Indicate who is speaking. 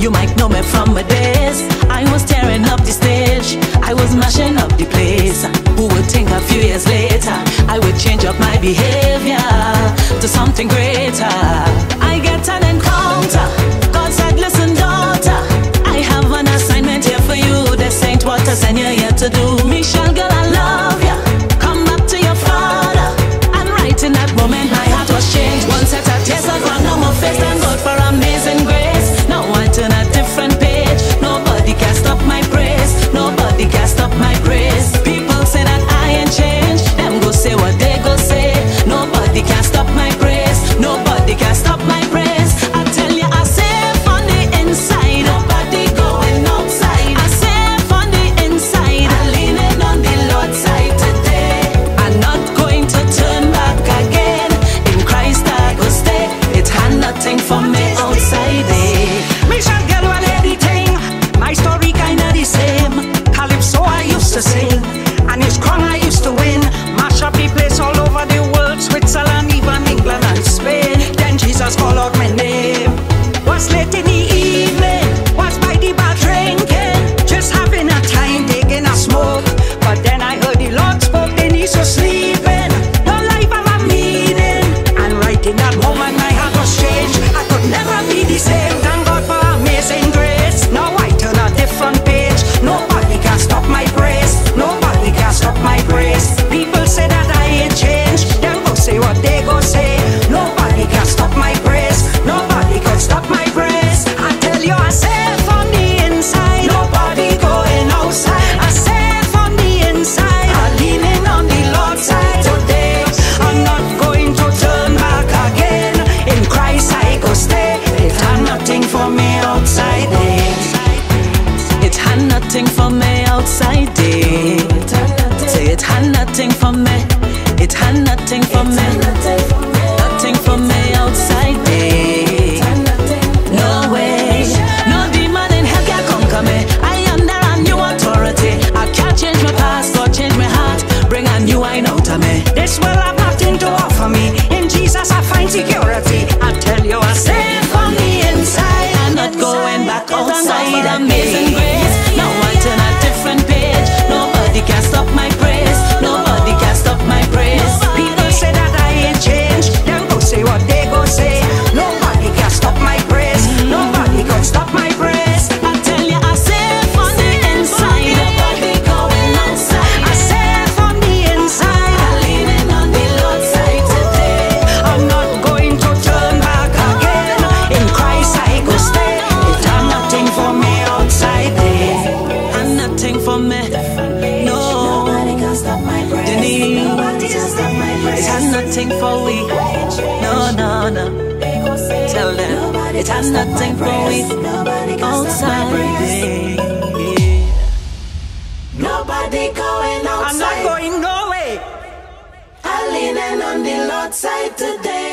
Speaker 1: You might know me
Speaker 2: from my days. I was tearing up the stage. I was mashing up the place. Who would think a few years later I would change up my behavior to something greater? me outside day.
Speaker 1: It had nothing for me outside day. Say it had nothing for me. It had nothing for me. Nothing for me outside day. No way. No demon in hell can conquer me. I under a new authority. I can't change my past or change my heart. Bring a new wine out of me.
Speaker 2: This will happen. It has nothing for
Speaker 1: we. No, no, no. Tell them it has nothing for we. Outside, baby.
Speaker 3: Nobody going outside.
Speaker 2: I'm not going nowhere.
Speaker 3: I'm leaning on the Lord's side today.